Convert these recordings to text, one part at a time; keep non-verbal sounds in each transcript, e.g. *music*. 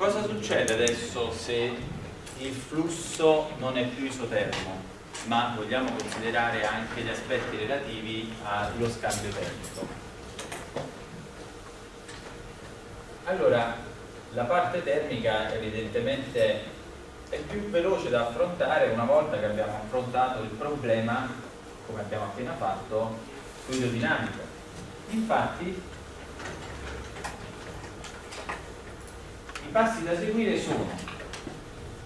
cosa succede adesso se il flusso non è più isotermo, ma vogliamo considerare anche gli aspetti relativi allo scambio termico? Allora, la parte termica evidentemente è più veloce da affrontare una volta che abbiamo affrontato il problema, come abbiamo appena fatto, fluido dinamico. Infatti, i passi da seguire sono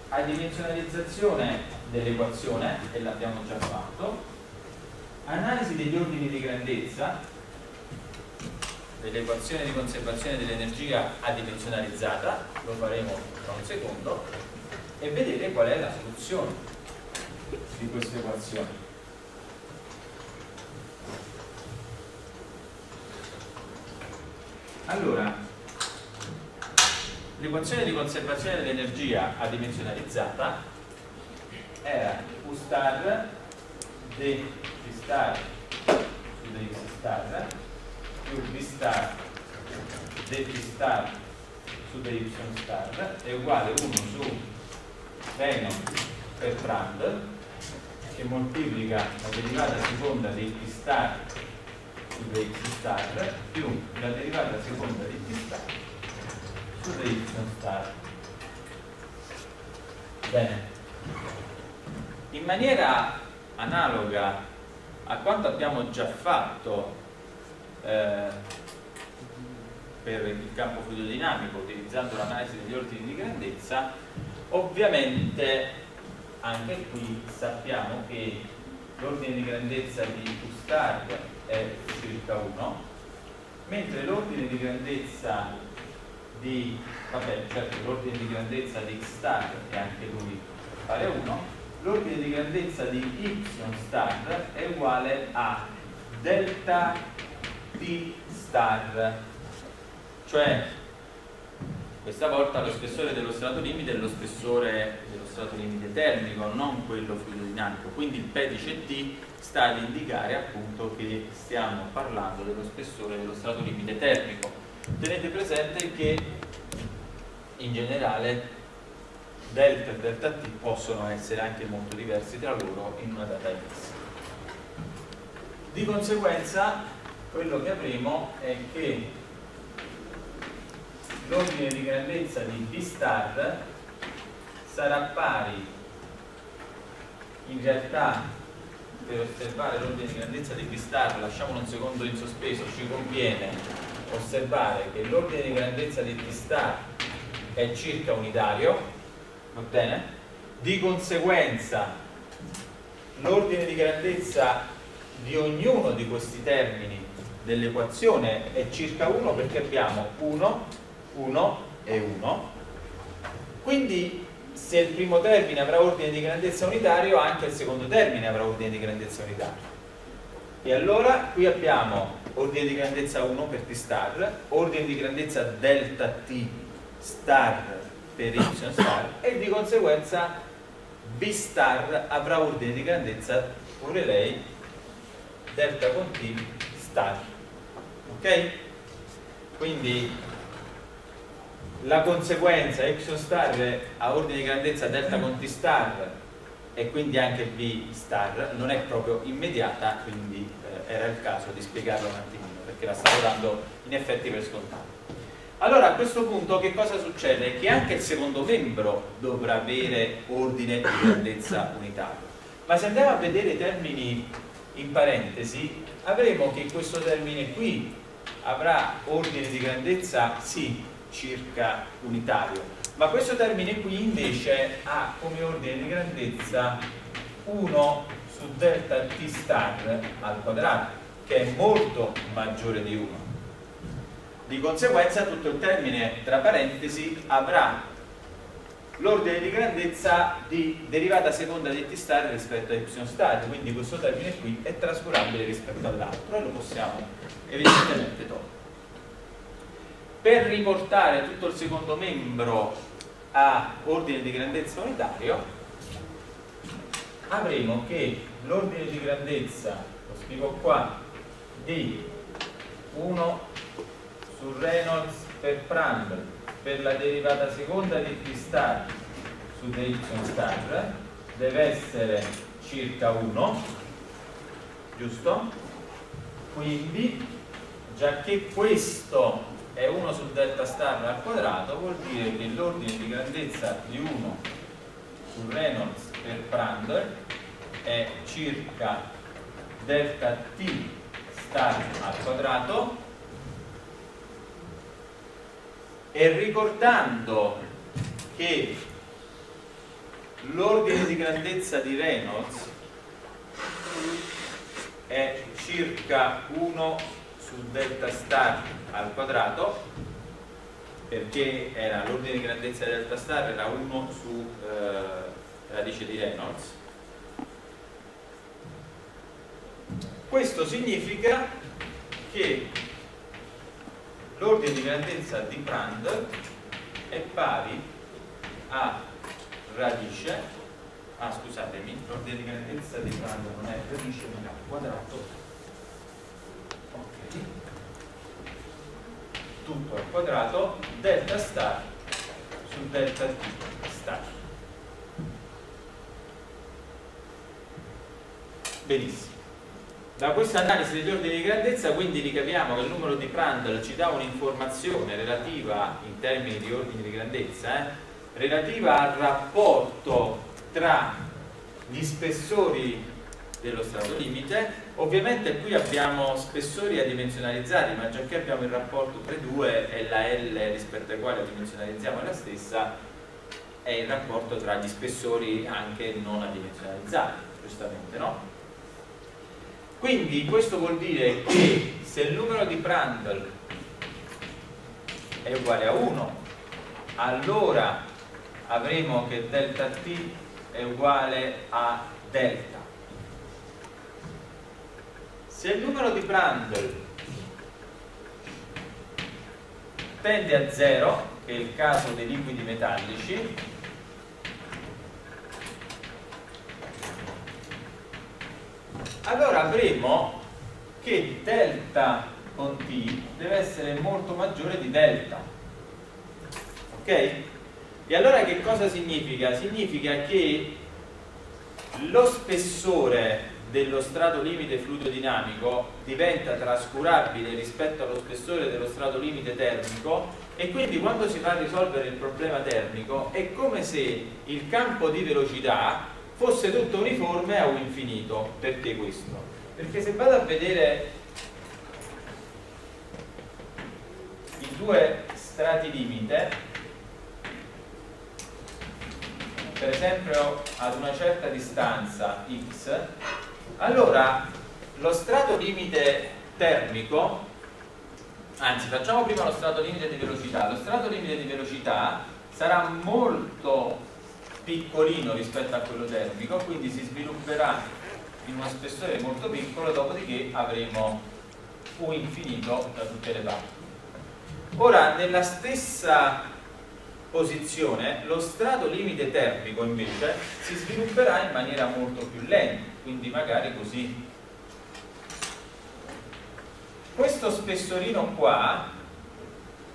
adimensionalizzazione dell'equazione, e l'abbiamo già fatto, analisi degli ordini di grandezza dell'equazione di conservazione dell'energia adimensionalizzata, lo faremo tra un secondo, e vedere qual è la soluzione di questa equazione. Allora, l'equazione di conservazione dell'energia adimensionalizzata era U star d star su dx star più b star dt star su dy star è uguale 1 su Venom per Brand che moltiplica la derivata seconda di t star su dx star più la derivata seconda di t star Start. Bene. In maniera analoga a quanto abbiamo già fatto eh, per il campo fluidodinamico utilizzando l'analisi degli ordini di grandezza, ovviamente anche qui sappiamo che l'ordine di grandezza di Q star è circa 1, mentre l'ordine di grandezza di, vabbè, certo l'ordine di grandezza di x star è anche lui pari a 1, l'ordine di grandezza di y star è uguale a delta t star, cioè questa volta lo spessore dello strato limite è lo spessore dello strato limite termico, non quello fluidodinamico, quindi il pedice T sta ad indicare appunto che stiamo parlando dello spessore dello strato limite termico tenete presente che in generale delta e delta t possono essere anche molto diversi tra loro in una data x di conseguenza quello che avremo è che l'ordine di grandezza di b star sarà pari in realtà per osservare l'ordine di grandezza di b star lasciamolo un secondo in sospeso ci conviene osservare che l'ordine di grandezza di T è circa unitario, va bene? Di conseguenza l'ordine di grandezza di ognuno di questi termini dell'equazione è circa 1 perché abbiamo 1, 1 e 1. Quindi se il primo termine avrà ordine di grandezza unitario, anche il secondo termine avrà ordine di grandezza unitario. E allora qui abbiamo ordine di grandezza 1 per T star, ordine di grandezza delta T star per Y star e di conseguenza B star avrà ordine di grandezza pure lei delta con T star. Ok? Quindi la conseguenza Y star ha ordine di grandezza delta con T star e quindi anche B star non è proprio immediata, quindi era il caso di spiegarlo un attimino perché la stavo dando in effetti per scontato. Allora a questo punto che cosa succede? Che anche il secondo membro dovrà avere ordine di grandezza unitario. Ma se andiamo a vedere i termini in parentesi, avremo che questo termine qui avrà ordine di grandezza sì, circa unitario, ma questo termine qui invece ha come ordine di grandezza 1 su delta t star al quadrato che è molto maggiore di 1 di conseguenza tutto il termine tra parentesi avrà l'ordine di grandezza di derivata seconda di t star rispetto a y star quindi questo termine qui è trascurabile rispetto all'altro e lo possiamo evidentemente togliere per riportare tutto il secondo membro a ordine di grandezza unitario avremo che l'ordine di grandezza lo scrivo qua di 1 su Reynolds per Prandtl per la derivata seconda di T star su dy star deve essere circa 1 giusto? quindi già che questo è 1 su delta star al quadrato vuol dire che l'ordine di grandezza di 1 su Reynolds per Prandtl è circa delta t star al quadrato. E ricordando che l'ordine di grandezza di Reynolds è circa 1 su delta star al quadrato perché l'ordine di grandezza delta star era 1 su eh, radice di Reynolds. Questo significa che l'ordine di grandezza di Prandtl è pari a radice ah scusatemi l'ordine di grandezza di Prandtl non è radice ma è quadrato ok tutto al quadrato delta star su delta t star. Benissimo. Da questa analisi degli ordini di grandezza quindi ricaviamo che il numero di Prandtl ci dà un'informazione relativa in termini di ordini di grandezza eh, relativa al rapporto tra gli spessori dello strato limite ovviamente qui abbiamo spessori adimensionalizzati ma già che abbiamo il rapporto tra i due e la L rispetto ai quali adimensionalizziamo è la stessa è il rapporto tra gli spessori anche non adimensionalizzati giustamente no? Quindi questo vuol dire che se il numero di Prandtl è uguale a 1, allora avremo che delta t è uguale a delta. Se il numero di Prandtl tende a 0, che è il caso dei liquidi metallici, allora avremo che delta con t deve essere molto maggiore di delta ok? e allora che cosa significa? significa che lo spessore dello strato limite fluido dinamico diventa trascurabile rispetto allo spessore dello strato limite termico e quindi quando si va a risolvere il problema termico è come se il campo di velocità fosse tutto uniforme a un infinito. Perché questo? Perché se vado a vedere i due strati limite, per esempio ad una certa distanza x, allora lo strato limite termico, anzi facciamo prima lo strato limite di velocità, lo strato limite di velocità sarà molto piccolino rispetto a quello termico, quindi si svilupperà in uno spessore molto piccolo, dopodiché avremo un infinito da tutte le parti. Ora, nella stessa posizione, lo strato limite termico invece si svilupperà in maniera molto più lenta, quindi magari così. Questo spessorino qua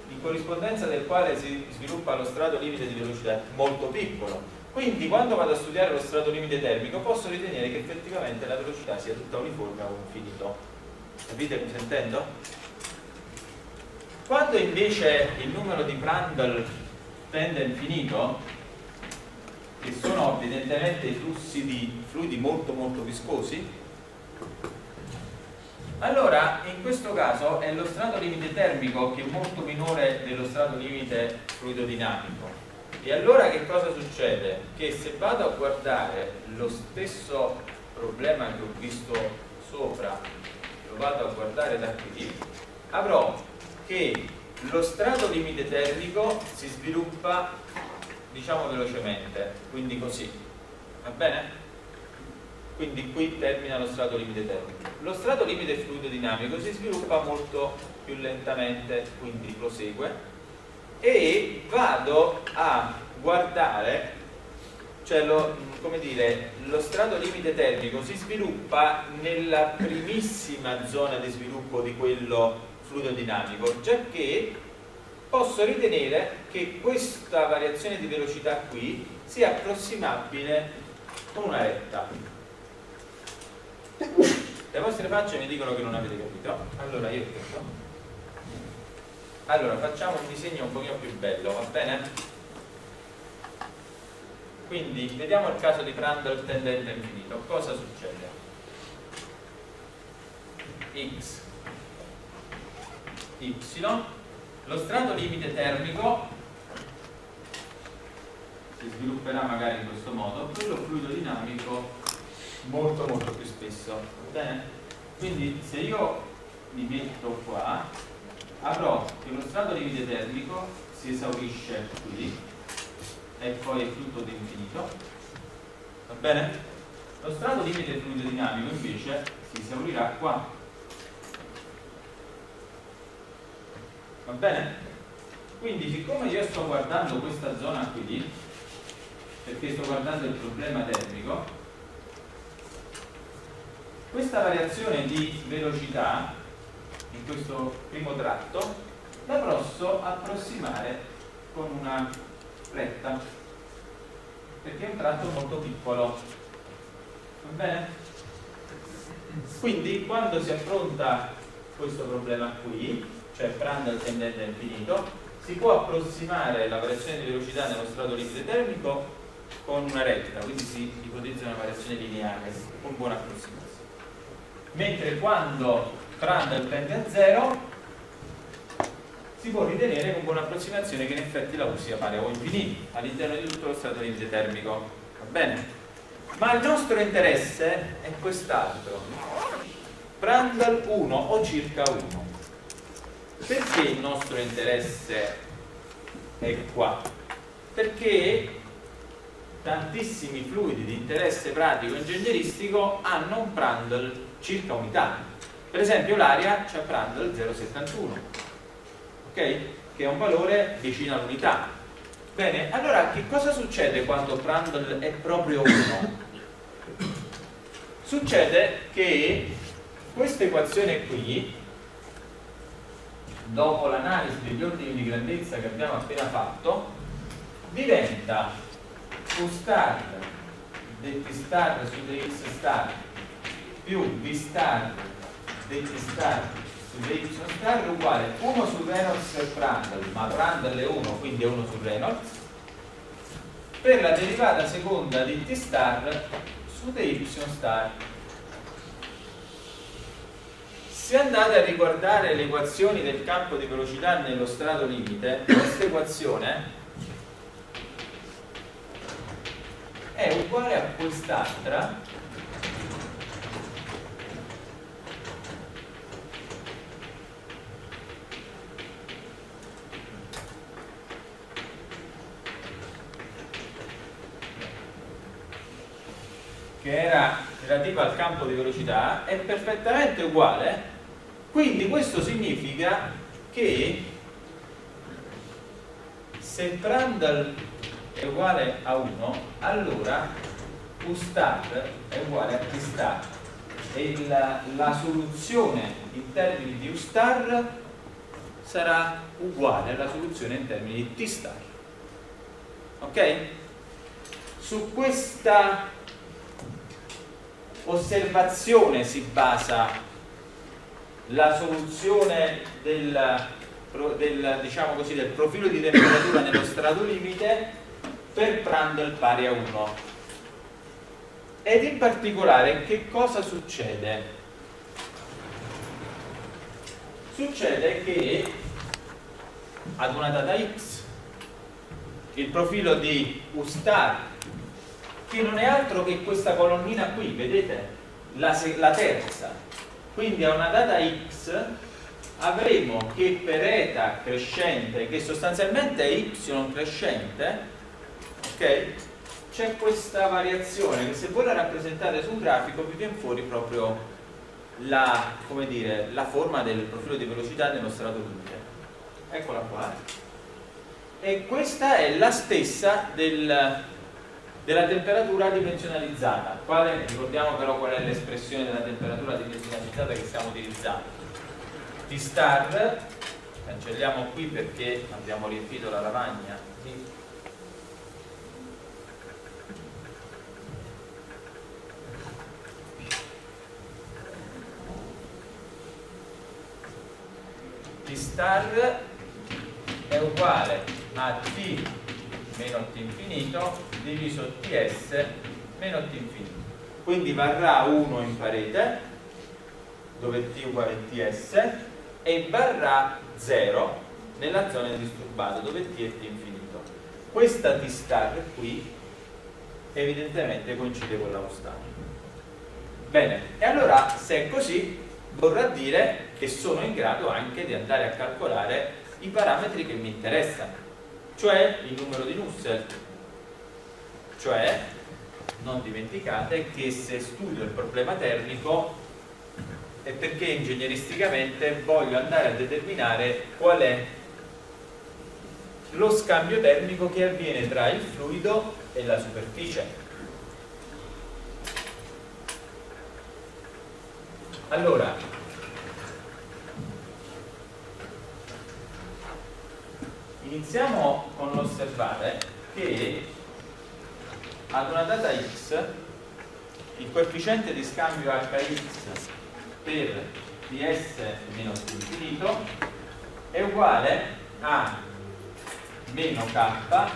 in corrispondenza del quale si sviluppa lo strato limite di velocità molto piccolo quindi quando vado a studiare lo strato limite termico posso ritenere che effettivamente la velocità sia tutta uniforme a un infinito. Capite mi sentendo? Quando invece il numero di Prandtl tende a infinito, che sono evidentemente flussi di fluidi molto molto viscosi, allora in questo caso è lo strato limite termico che è molto minore dello strato limite fluido dinamico e allora che cosa succede? Che se vado a guardare lo stesso problema che ho visto sopra, lo vado a guardare da qui, avrò che lo strato limite termico si sviluppa diciamo velocemente, quindi così, va bene? Quindi qui termina lo strato limite termico. Lo strato limite fluido dinamico si sviluppa molto più lentamente, quindi prosegue e vado a guardare cioè lo, come dire, lo strato limite termico si sviluppa nella primissima zona di sviluppo di quello fluido dinamico, già che posso ritenere che questa variazione di velocità qui sia approssimabile con una retta. Le vostre facce mi dicono che non avete capito, allora io capito. Allora facciamo un disegno un pochino più bello, va bene? Quindi vediamo il caso di Prandtl tendente a infinito. Cosa succede? X, Y, lo strato limite termico si svilupperà magari in questo modo, quello fluido dinamico molto molto più spesso. Bene? Quindi se io mi metto qua, avrò che lo strato limite termico si esaurisce qui e poi è tutto d'infinito va bene? lo strato limite fluido dinamico invece si esaurirà qua va bene? quindi siccome io sto guardando questa zona qui perché sto guardando il problema termico questa variazione di velocità in questo primo tratto la posso approssimare con una retta perché è un tratto molto piccolo va bene? quindi quando si affronta questo problema qui cioè Prandtl tendente a infinito si può approssimare la variazione di velocità nello strato limite termico con una retta quindi si ipotizza una variazione lineare con buona approssimazione mentre quando Prandtl tende a zero si può ritenere con buona approssimazione che in effetti la U sia pari O infiniti all'interno di tutto lo strato limite termico. Va bene? Ma il nostro interesse è quest'altro. Prandtl 1 o circa 1. Perché il nostro interesse è qua? Perché tantissimi fluidi di interesse pratico ingegneristico hanno un Prandtl circa unità. Per esempio l'aria c'è Prandtl 0,71 ok? Che è un valore vicino all'unità. Bene, allora che cosa succede quando Prandtl è proprio 1? Succede che questa equazione qui, dopo l'analisi degli ordini di grandezza che abbiamo appena fatto, diventa U star dt star su dx star più v star dt star y star uguale 1 su Reynolds per Prandtl, ma Prandtl è 1, quindi è 1 su Reynolds, per la derivata seconda di t star su dy star. Se andate a riguardare le equazioni del campo di velocità nello strato limite, questa equazione è uguale a quest'altra che era relativa al campo di velocità è perfettamente uguale quindi questo significa che se Prandtl è uguale a 1 allora U star è uguale a T star e la, la soluzione in termini di U star sarà uguale alla soluzione in termini di T star ok? su questa osservazione si basa la soluzione del, del, diciamo così, del profilo di temperatura nello strato limite per Prandtl pari a 1 ed in particolare che cosa succede? succede che ad una data x il profilo di U star che non è altro che questa colonnina qui, vedete? La, la terza. Quindi a una data x avremo che per eta crescente, che sostanzialmente è y crescente, ok? C'è questa variazione che se voi la rappresentate su un grafico vi viene fuori proprio la, dire, la forma del profilo di velocità dello strato limite. Eccola qua. E questa è la stessa del, della temperatura dimensionalizzata. Quale, ricordiamo però qual è l'espressione della temperatura dimensionalizzata che stiamo utilizzando. t star cancelliamo qui perché abbiamo riempito la lavagna di t star è uguale a t meno t infinito diviso ts meno t infinito. Quindi varrà 1 in parete dove t uguale ts e varrà 0 nella zona disturbata dove t è t infinito. Questa t star qui evidentemente coincide con la costante bene e allora se è così vorrà dire che sono in grado anche di andare a calcolare i parametri che mi interessano, cioè il numero di Nusselt. Cioè, non dimenticate che se studio il problema termico è perché ingegneristicamente voglio andare a determinare qual è lo scambio termico che avviene tra il fluido e la superficie. Allora, iniziamo con l'osservare che ad una data x il coefficiente di scambio hx per ds meno t infinito è uguale a meno k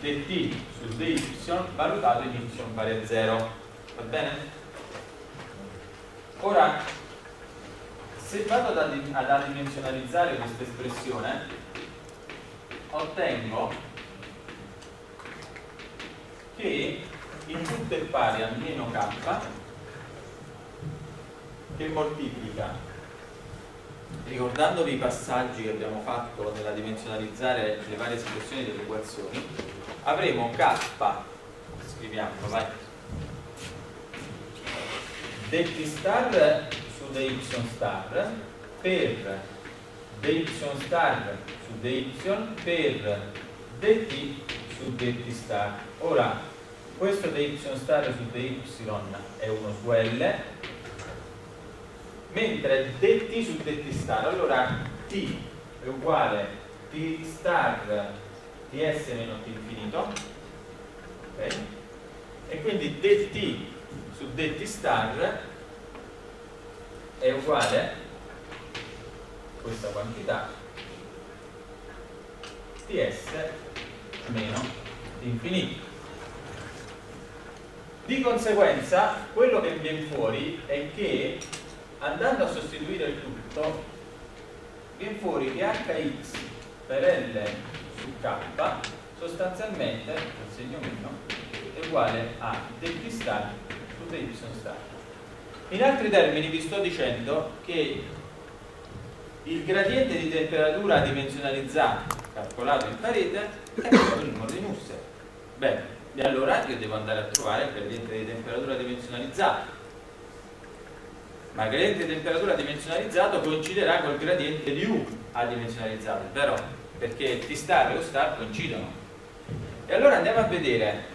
dt su dy valutato in y pari a 0 va bene? ora se vado ad, ad adimensionalizzare questa espressione ottengo che tutto è pari a meno k che moltiplica. Ricordandovi i passaggi che abbiamo fatto nella dimensionalizzare le varie espressioni delle equazioni avremo k scriviamolo vai. Dt star su dy star per dy star su dy per dt su dt star. Ora, questo dy star su dy è uno su L, mentre dt su dt star, allora t è uguale t star ts meno t infinito, ok? E quindi dt su dt star è uguale questa quantità ts meno infinito di conseguenza quello che viene fuori è che andando a sostituire il tutto viene fuori che hx per L su K sostanzialmente, il segno meno, è uguale a dt star su dy star. In altri termini vi sto dicendo che il gradiente di temperatura dimensionalizzato calcolato in parete è il numero di Nusselt bene, e allora io devo andare a trovare il gradiente di temperatura dimensionalizzato. Ma il gradiente di temperatura dimensionalizzato coinciderà col gradiente di U adimensionalizzato, vero? perché T star e O star coincidono. E allora andiamo a vedere.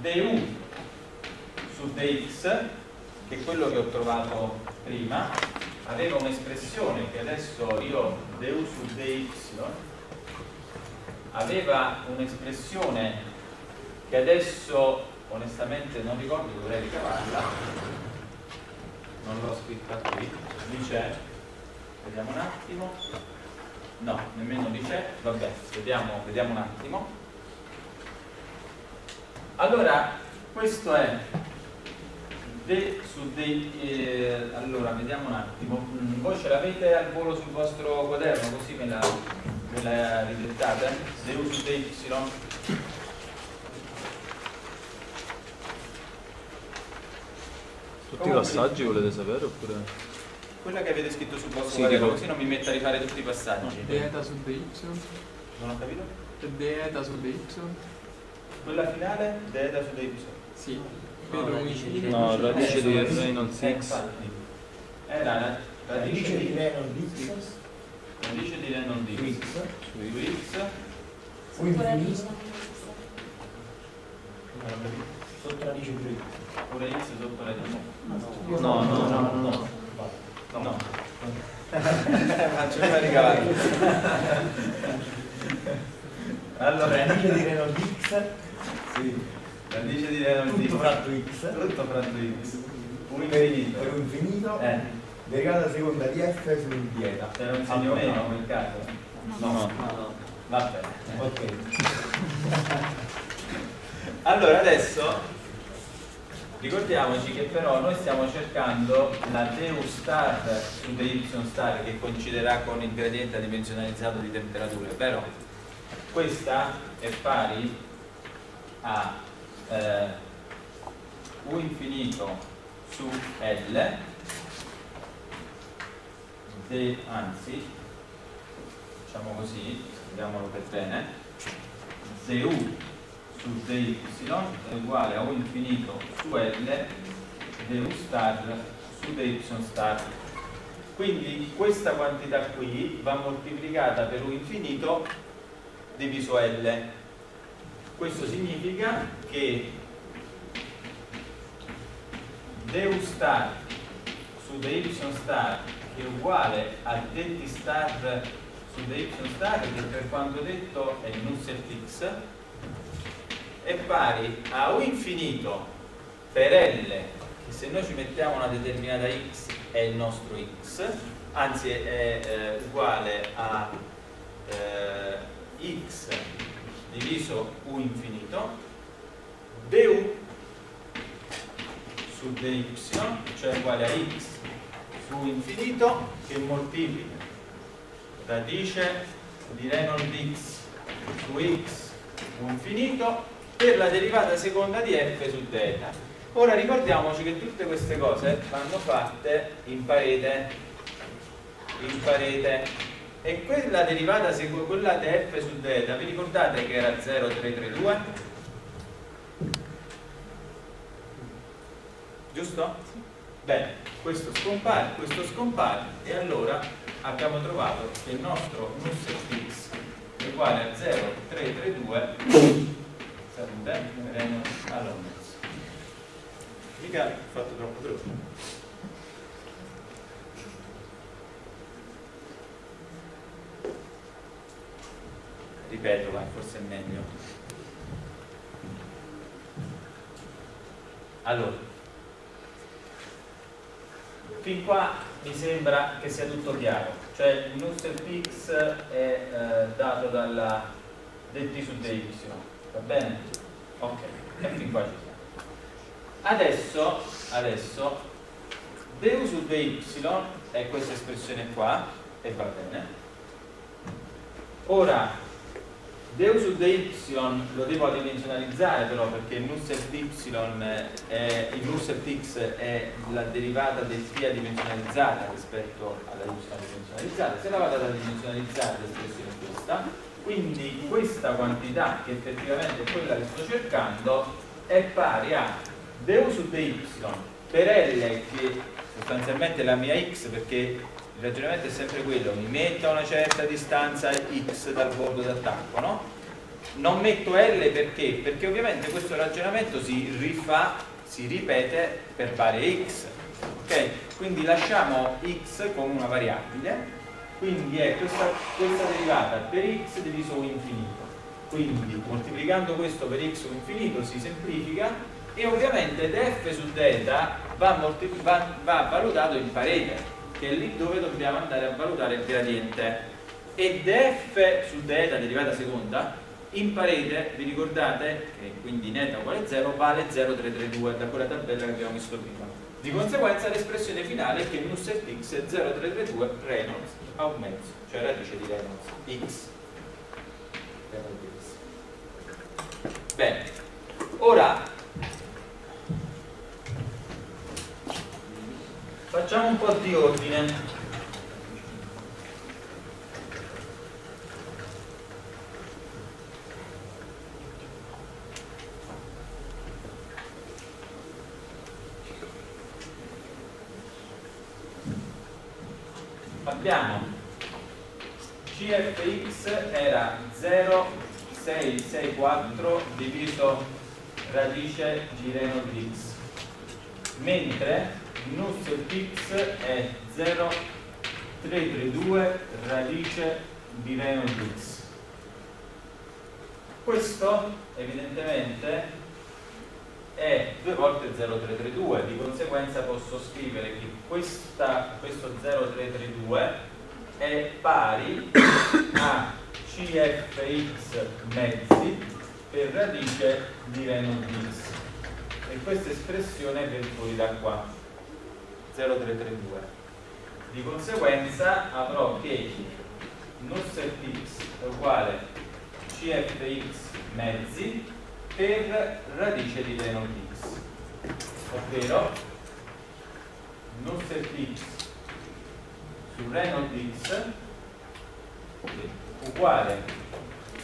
Du su dx che è quello che ho trovato prima aveva un'espressione che adesso io du su dy aveva un'espressione che adesso onestamente non ricordo dovrei ricavarla non l'ho scritta qui. Dice vediamo un attimo. No, nemmeno dice. Vabbè, vediamo, vediamo un attimo. Allora questo è de su dei eh, allora vediamo un attimo. Mm, voi ce l'avete al volo sul vostro quaderno così me la, me la ridettate de su dei y tutti i passaggi volete sapere oppure? Quella che avete scritto sul vostro sì, quaderno così non mi metto a rifare tutti i passaggi. Deta su dy non ho capito? Deta su dy quella finale deta su dy sì No, radice di Reynolds X. Era la radice di Reynolds X. Radice di Reynolds X. Su X. Sotto radice di X. Pure X sotto radice. No, no, no, no. No. Faccio una ricavata. allora, Radice di Reynolds X, sì, radice di tutto fratto X, Tutto fratto X. Un per, infinito. per un infinito, Eh, derivata seconda di f su dieta. c'era un segno Ah, meno quel caso? No. Va bene. Ok. *laughs* Allora adesso ricordiamoci che però noi stiamo cercando la deu star su dy star che coinciderà con il gradiente adimensionalizzato di temperature, però questa è pari a eh, u infinito su L de, anzi facciamo così, scriviamolo per bene du su dy è uguale a u infinito su L du star su dy star. Quindi questa quantità qui va moltiplicata per u infinito diviso L questo significa che du star su dy star che è uguale a dt star su dy star che per quanto detto è nusselt x è pari a u infinito per L che se noi ci mettiamo una determinata x è il nostro x anzi è eh, uguale a eh, x diviso u infinito du su dy cioè uguale a x su infinito che moltiplica radice di Reynolds x su x u infinito per la derivata seconda di f su θ. Ora ricordiamoci che tutte queste cose vanno fatte in parete, in parete. E quella derivata seconda, quella di f su θ, vi ricordate che era 0,332? Giusto? Bene, questo scompare, questo scompare e allora abbiamo trovato che il nostro nusselt x è uguale a 0,332 salute, allora mica ho fatto troppo brutto ripeto ma forse è meglio. Allora fin qua mi sembra che sia tutto chiaro. Cioè il nusselt x è eh, dato dalla dt su dy va bene? ok e fin qua ci siamo. Adesso adesso du su dy è questa espressione qua e va bene. Ora du su dy lo devo adimensionalizzare però perché il nusselt y è, il nusselt x è la derivata del t adimensionalizzata rispetto alla y adimensionalizzata se la vado ad adimensionalizzare l'espressione è questa. Quindi questa quantità che effettivamente è quella che sto cercando è pari a du su dy per L che sostanzialmente è la mia x perché il ragionamento è sempre quello mi metto a una certa distanza x dal bordo d'attacco no? non metto L perché? perché ovviamente questo ragionamento si rifà si ripete per varie x ok? quindi lasciamo x come una variabile quindi è questa, questa derivata per x diviso infinito quindi moltiplicando questo per x infinito si semplifica e ovviamente df su θ va, va, va valutato in parete che è lì dove dobbiamo andare a valutare il gradiente. E df su θ derivata seconda in parete vi ricordate che quindi in eta uguale 0 vale 0,332 da quella tabella che abbiamo visto prima. Di conseguenza l'espressione finale è che il nusselt x è 0,332 Reynolds a un mezzo cioè radice di Reynolds x. Bene. Ora facciamo un po' di ordine. Abbiamo CFX era 0,664 diviso radice di Reynolds x. Mentre Nusselt x è 0,332 radice di Reynolds x. Questo evidentemente è 2 volte 0,332, di conseguenza posso scrivere che questa, questo 0,332 è pari a cfx mezzi per radice di Reynolds x e questa espressione viene fuori da qua 0,332 di conseguenza avrò che Nusselt x è uguale cfx mezzi per radice di Reynolds x. Ovvero Nusselt x su Reynolds x uguale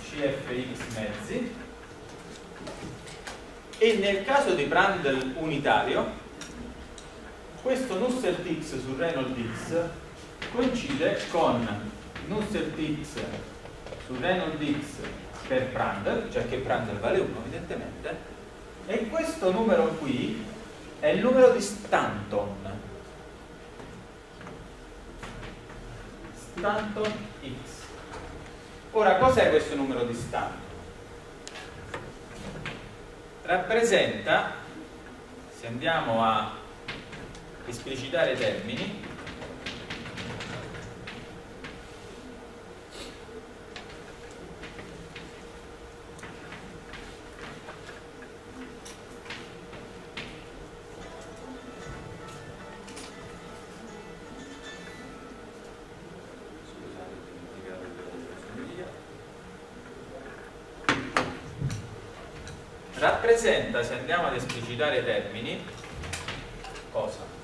cfx mezzi. E nel caso di Prandtl unitario questo Nusselt x su Reynolds x coincide con Nusselt x su Reynolds x per Prandtl, cioè che Prandtl vale 1 evidentemente, e questo numero qui è il numero di Stanton. Stanton x. Ora, cos'è questo numero di Stanton? Rappresenta, se andiamo a esplicitare termini, rappresenta, se andiamo ad esplicitare i termini, cosa?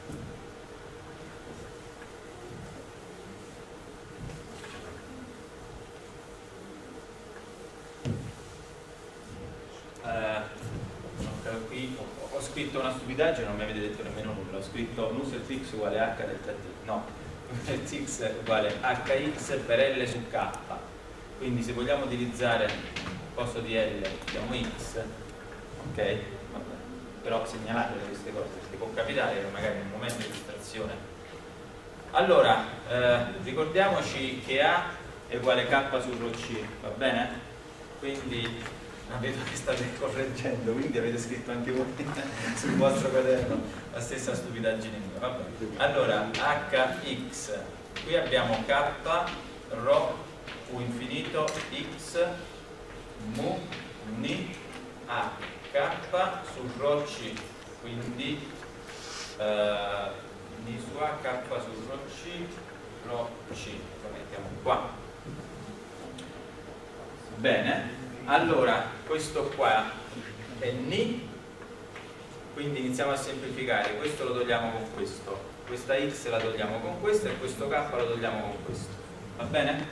Eh, qui ho, ho scritto una stupidaggine, non mi avete detto nemmeno nulla, ho scritto Nusselt x uguale h delta t, no, *laughs* Nusselt x uguale hx per L su k, quindi se vogliamo utilizzare il posto di L, mettiamo x, ok? Vabbè. Però segnalatele queste cose, perché può capitare che magari in un momento di distrazione. Allora, eh, ricordiamoci che A è uguale K su ρ C, va bene? Quindi ma vedo che state correggendo, quindi avete scritto anche voi *laughs* sul vostro quaderno la stessa stupidaggine mia. Vabbè. Allora, hx, qui abbiamo k, rho, u infinito, x, mu, ni, a, k su rho c, quindi eh, ni su a, k su rho c, rho c, lo mettiamo qua. Bene, allora questo qua è ni quindi iniziamo a semplificare questo lo togliamo con questo questa x la togliamo con questo e questo k lo togliamo con questo va bene?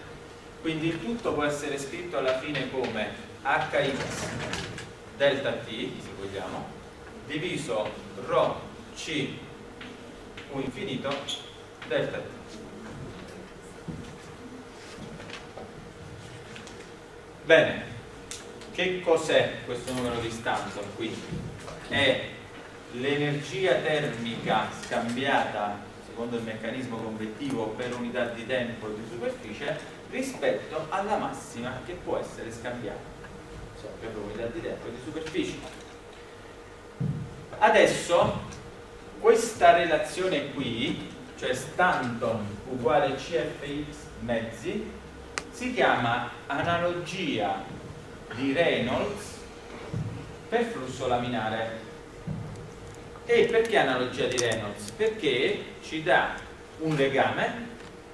quindi il tutto può essere scritto alla fine come hx delta t, se vogliamo, diviso ρ c u infinito delta t. Bene, che cos'è questo numero di Stanton qui? È l'energia termica scambiata secondo il meccanismo convettivo per unità di tempo di superficie rispetto alla massima che può essere scambiata per unità di tempo di superficie. Adesso questa relazione qui, cioè Stanton uguale CFX mezzi, si chiama analogia di Reynolds per flusso laminare. E perché analogia di Reynolds? Perché ci dà un legame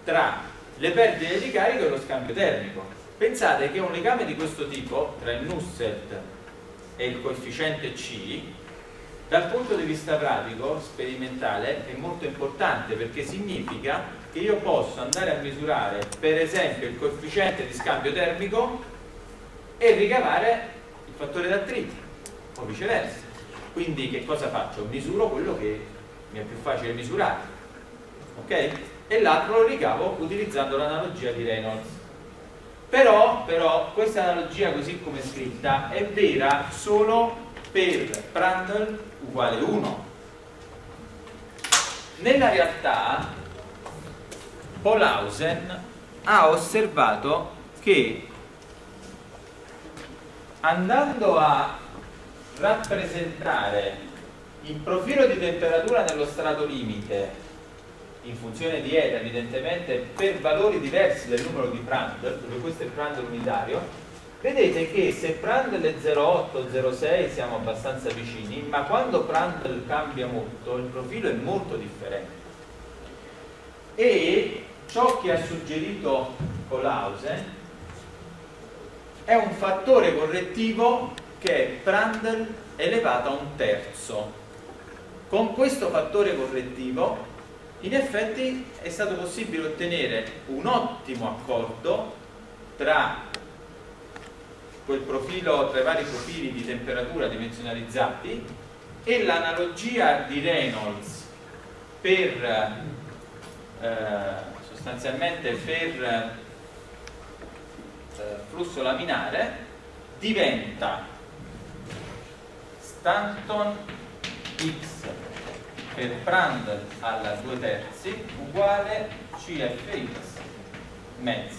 tra le perdite di carico e lo scambio termico. Pensate che un legame di questo tipo tra il Nusselt e il coefficiente C dal punto di vista pratico, sperimentale, è molto importante perché significa che io posso andare a misurare per esempio il coefficiente di scambio termico e ricavare il fattore d'attrito o viceversa. Quindi che cosa faccio? Misuro quello che mi è più facile misurare, ok? E l'altro lo ricavo utilizzando l'analogia di Reynolds. Però, però questa analogia così come è scritta è vera solo per Prandtl uguale 1 Nella realtà Paulhausen ha osservato che andando a rappresentare il profilo di temperatura nello strato limite in funzione di eta evidentemente per valori diversi del numero di Prandtl dove questo è il Prandtl unitario vedete che se Prandtl è 0,8 0,6 siamo abbastanza vicini ma quando Prandtl cambia molto il profilo è molto differente. E ciò che ha suggerito Colhausen è un fattore correttivo che è Prandtl elevato a un terzo. Con questo fattore correttivo in effetti è stato possibile ottenere un ottimo accordo tra quel profilo, tra i vari profili di temperatura dimensionalizzati e l'analogia di Reynolds per eh, sostanzialmente per flusso laminare diventa Stanton X per Prandtl alla 2 terzi uguale CFX mezzi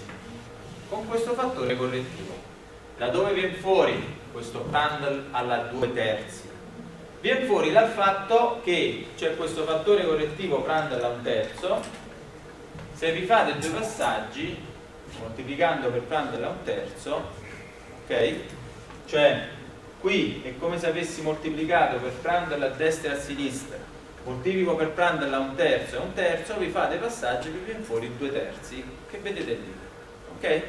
con questo fattore correttivo da dove viene fuori questo Prandtl alla 2 terzi? viene fuori dal fatto che c'è questo fattore correttivo Prandtl a un terzo se vi fate due passaggi moltiplicando per Prandtl a un terzo ok? cioè qui è come se avessi moltiplicato per Prandtl a destra e a sinistra moltiplico per Prandtl a un terzo e un terzo, vi fate passaggi e vi viene fuori due terzi, che vedete lì. Ok?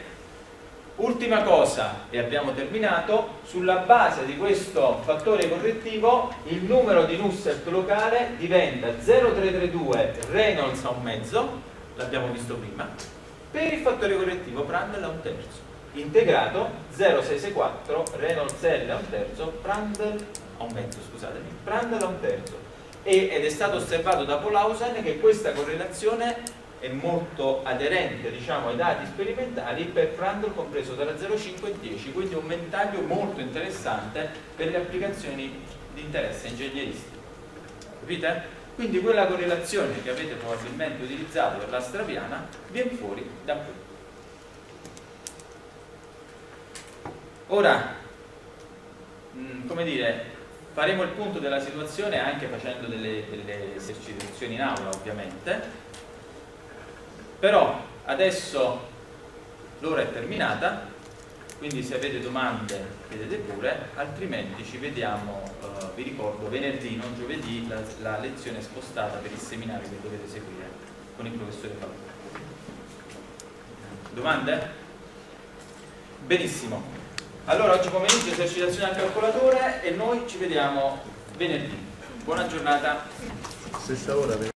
Ultima cosa, e abbiamo terminato, sulla base di questo fattore correttivo il numero di Nusselt locale diventa 0,332 Reynolds a un mezzo, l'abbiamo visto prima, per il fattore correttivo Prandtl a un terzo, integrato 0,664 Reynolds L a un terzo, Prandtl a un mezzo, scusatemi, Prandtl a un terzo. Ed è stato osservato da Paulhausen che questa correlazione è molto aderente diciamo, ai dati sperimentali per Prandtl compreso tra 0,5 e 10 quindi un ventaglio molto interessante per le applicazioni di interesse ingegneristico capite? Quindi quella correlazione che avete probabilmente utilizzato per la straviana viene fuori da qui. Ora mm, come dire faremo il punto della situazione anche facendo delle, delle esercitazioni in aula ovviamente. Però adesso l'ora è terminata quindi se avete domande chiedete pure altrimenti ci vediamo uh, vi ricordo venerdì non giovedì la, la, lezione è spostata per il seminario che dovete seguire con il professore Falcone domande? benissimo allora oggi pomeriggio esercitazione al calcolatore e noi ci vediamo venerdì. Buona giornata. Stessa ora